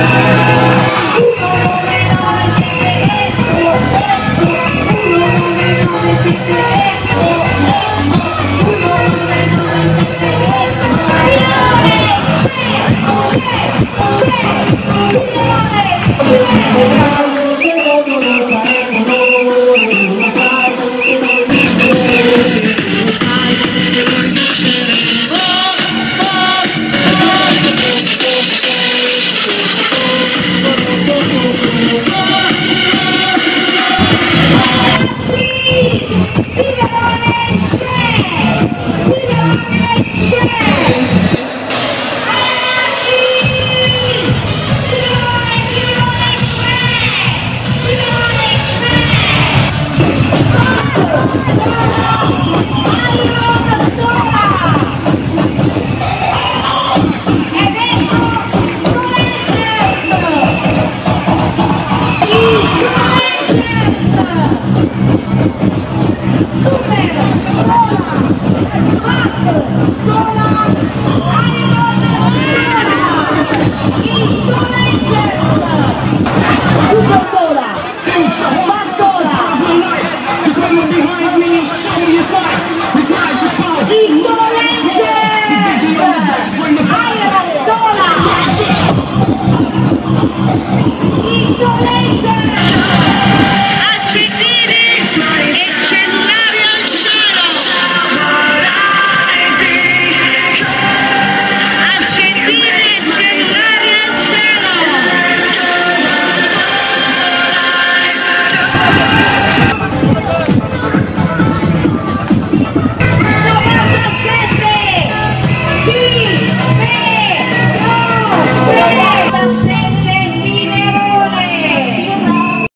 Yeah.